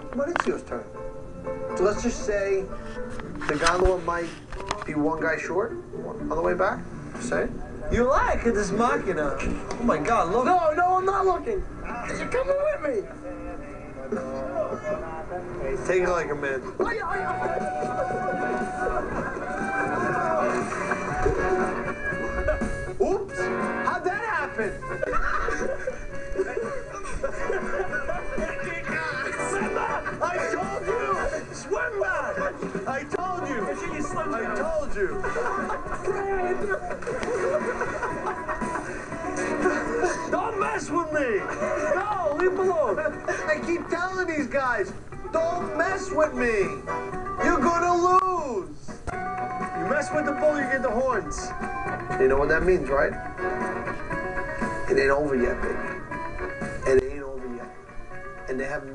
It's your turn. So let's just say the gondola might be one guy short on the way back. Say. You like it, this machina. Oh my god, look. No, no, I'm not looking. You're coming with me. Take it like a man. Oops! How'd that happen? I told you! I told you! Don't mess with me! No, leave alone! I keep telling these guys, don't mess with me! You're gonna lose! You mess with the bull, you get the horns. You know what that means, right? It ain't over yet, baby. It ain't over yet. And they have no